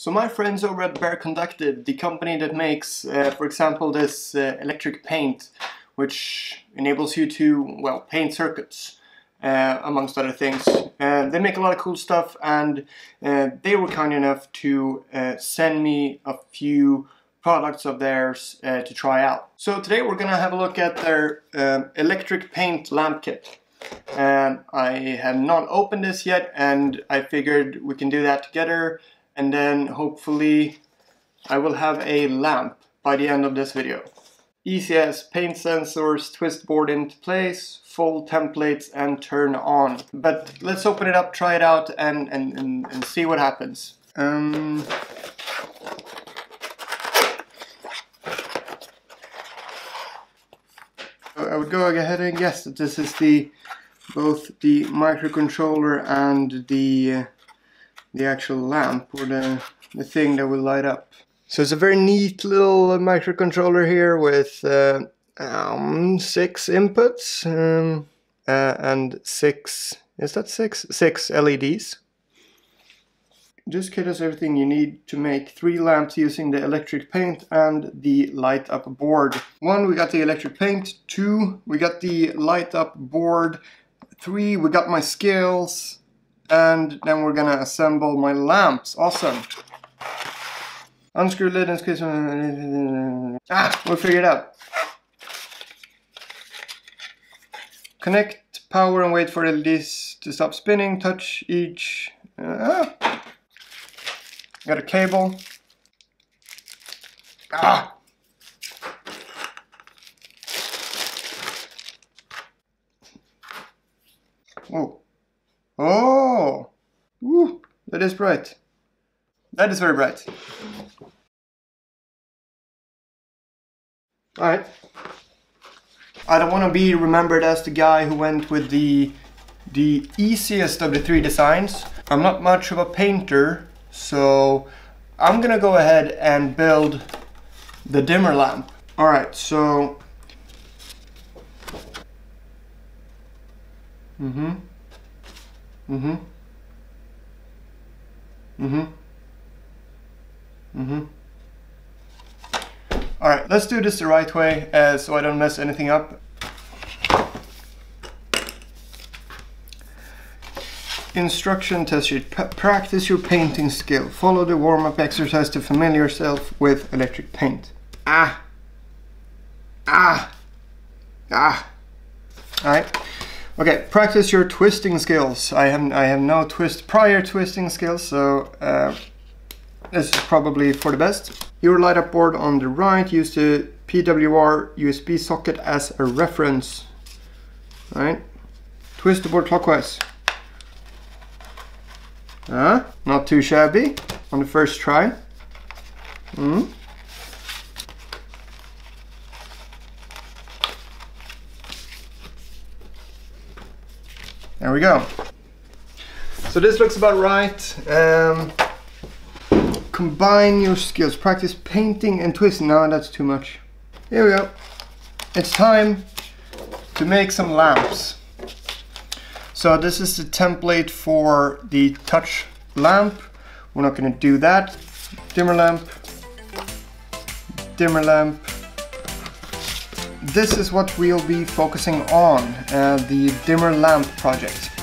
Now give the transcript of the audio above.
So my friends over at Bare Conductive, the company that makes, uh, for example, this uh, electric paint, which enables you to, well, paint circuits, uh, amongst other things. Uh, they make a lot of cool stuff and uh, they were kind enough to uh, send me a few products of theirs to try out. So today we're gonna have a look at their um, electric paint lamp kit. Um, I have not opened this yet and I figured we can do that together and then hopefully I will have a lamp by the end of this video. As paint sensors, twist board into place, fold templates and turn on. But let's open it up, try it out and, and, and, and see what happens. Um, I would go ahead and guess that this is the both the microcontroller and the the actual lamp or the, the thing that will light up. So it's a very neat little microcontroller here with uh, um, six inputs um, uh, and six, is that six? Six LEDs. This kit has everything you need to make three lamps using the electric paint and the light up board. One, we got the electric paint. Two, we got the light up board. Three, we got my scales and then we're gonna assemble my lamps. Awesome. Unscrew lid and squeeze. Ah, we'll figure it out. Connect power and wait for LEDs to stop spinning. Touch each. Uh, got a cable. Ah! Oh. Oh! That is bright. That is very bright. Alright. I don't want to be remembered as the guy who went with the the easiest of the three designs. I'm not much of a painter, so I'm gonna go ahead and build the dimmer lamp. Alright, so... Mm-hmm. Mm-hmm. Mm-hmm. Mm-hmm. Alright, let's do this the right way uh, so I don't mess anything up. Instruction test sheet. P practice your painting skill. Follow the warm-up exercise to familiar yourself with electric paint. Ah! Ah! Ah! Alright. Okay, practice your twisting skills. I have I have no twist prior twisting skills, so uh, this is probably for the best. Your light up board on the right, use the PWR USB socket as a reference. Alright, twist the board clockwise. Uh, not too shabby on the first try. Mm. There we go. So this looks about right. Um, combine your skills. Practice painting and twisting. No, that's too much. Here we go. It's time to make some lamps. So this is the template for the touch lamp. We're not going to do that. Dimmer lamp. Dimmer lamp this is what we'll be focusing on, uh, the dimmer lamp project.